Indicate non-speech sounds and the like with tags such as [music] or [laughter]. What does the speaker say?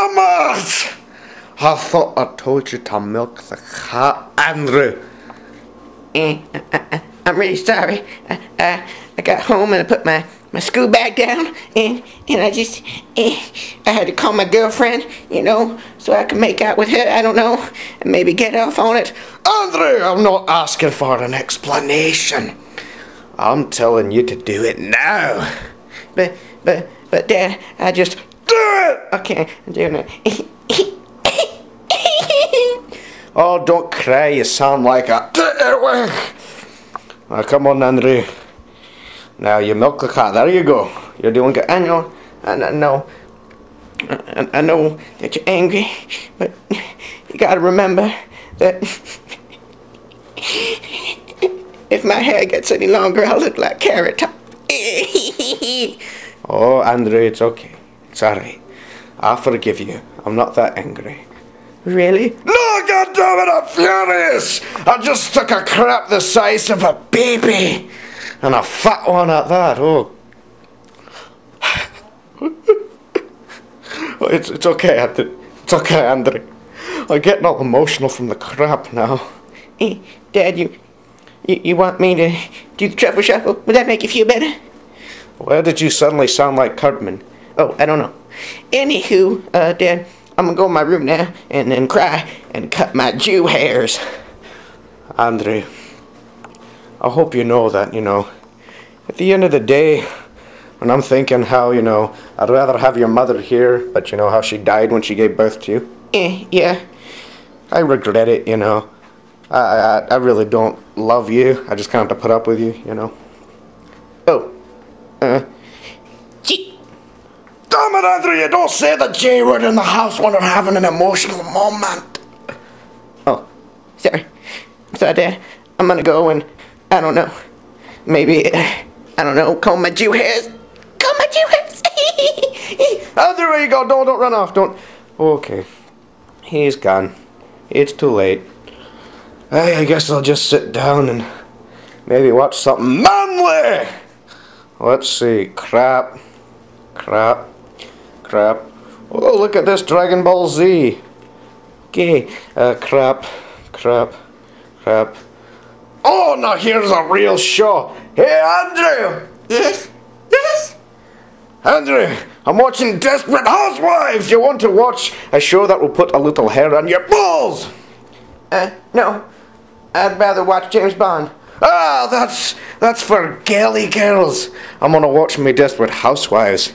It! I thought I told you to milk the cat, Andrew. Eh, I, I, I'm really sorry. I, I, I got home and I put my, my school bag down and, and I just, eh, I had to call my girlfriend, you know, so I could make out with her, I don't know, and maybe get off on it. Andrew, I'm not asking for an explanation. I'm telling you to do it now. But, but, but Dad, I just, Do it! okay, I'm doing it. [laughs] Oh, don't cry, you sound like a. Now, [laughs] oh, come on, Andrew. Now, you milk the cat. There you go. You're doing good. I know, I, I know, I, I know that you're angry, but you gotta remember that [laughs] if my hair gets any longer, I'll look like Carrot Top. Oh, Andrew, it's okay. Alright. I forgive you. I'm not that angry. really? No, goddammit, I'm furious! I just took a crap the size of a baby! And a fat one at that, oh. [laughs] It's, it's okay, Andrew. It's okay, Andrew. I'm getting all emotional from the crap now. Dad, you, you, you want me to do the truffle shuffle? Would that make you feel better? Where did you suddenly sound like Cartman? Oh, I don't know. Anywho, uh, Dad, I'm gonna go in my room now and then cry and cut my Jew hairs. Andre, I hope you know that, you know, at the end of the day, when I'm thinking how, you know, I'd rather have your mother here, but you know how she died when she gave birth to you, Eh, yeah. I regret it, you know. I, I, I really don't love you. I just kind of have to put up with you, you know. Oh, uh, Damn it, Andrew, you don't say the J word in the house when we're having an emotional moment. oh, sorry. So, Dad, I'm gonna go and, I don't know, maybe, uh, I don't know, comb my Jew hairs. Comb my Jew hairs. Andrew, [laughs] there you go. Don't, don't run off. Don't. Okay. He's gone. It's too late. Hey, I guess I'll just sit down and maybe watch something manly. Let's see. Crap. Crap. Crap. Oh, look at this Dragon Ball Z. Okay. Uh, crap. Crap. Crap. Oh, now here's a real show. Hey, Andrew. yes? Yes? Andrew, I'm watching Desperate Housewives. You want to watch a show that will put a little hair on your balls? Uh, no. I'd rather watch James Bond. Ah, that's that's for girly girls. I'm gonna watch me Desperate Housewives.